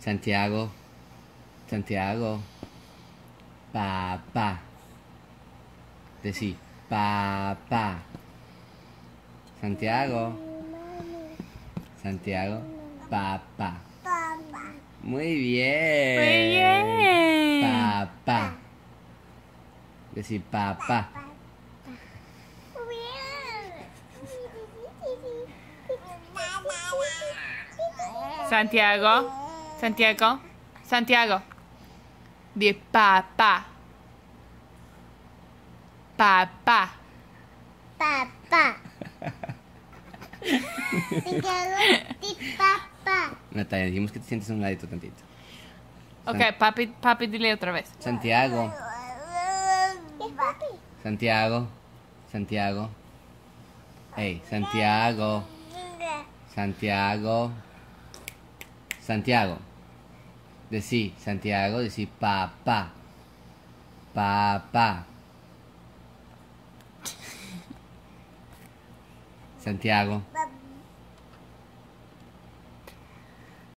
Santiago. Santiago. Papá. Decí, papá. Santiago. Santiago. Papá. Muy bien. Muy bien. Papá. Decí, papá. Santiago. Santiago. Santiago. Di papá. Papá. Papá. Santiago de papá. Natalia, dijimos que te sientes a un ladito tantito. Ok, papi, papi, dile otra vez. Santiago. Santiago. Santiago. Hey, Santiago. Santiago. Santiago. Decí, Santiago, decí papá. Papá. Santiago. Papá.